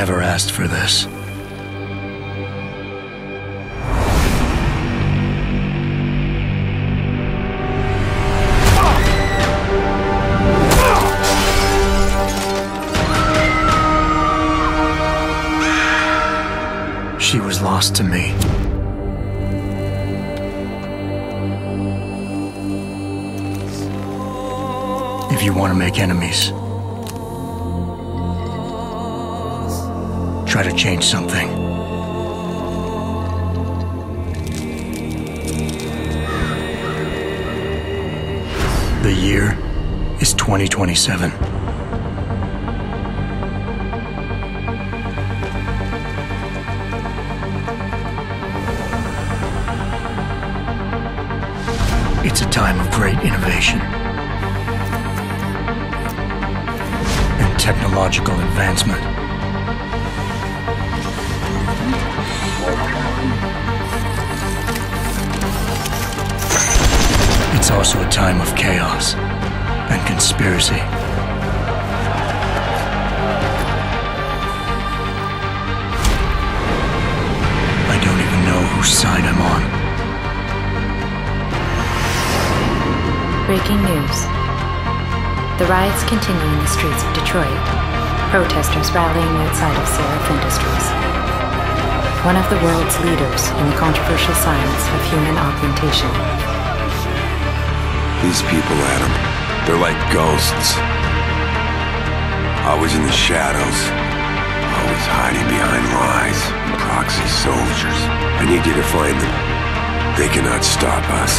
never asked for this. She was lost to me. If you want to make enemies, try to change something. The year is 2027. It's a time of great innovation and technological advancement. Also a time of chaos and conspiracy. I don't even know whose side I'm on. Breaking news. The riots continue in the streets of Detroit. Protesters rallying outside of Sarif Industries. One of the world's leaders in the controversial science of human augmentation. These people, Adam, they're like ghosts. Always in the shadows. Always hiding behind lies. Proxy soldiers. I need you to find them. They cannot stop us.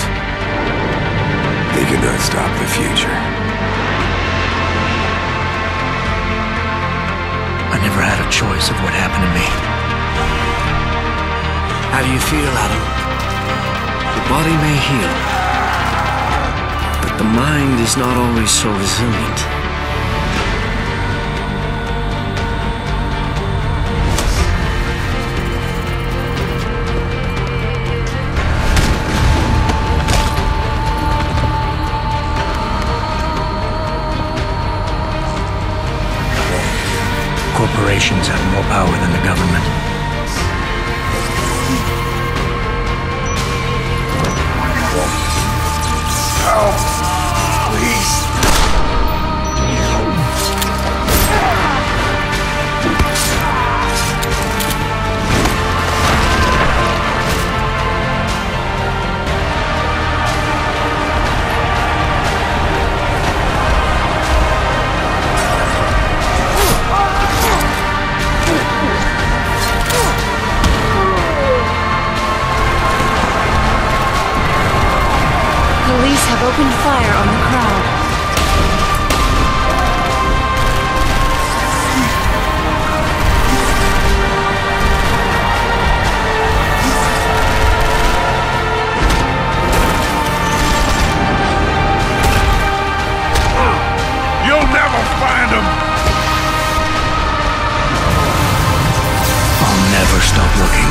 They cannot stop the future. I never had a choice of what happened to me. How do you feel, Adam? The body may heal, the mind is not always so resilient. Corporations have more power than the government. Help! Police have opened fire on the crowd. You'll never find them! I'll never stop looking.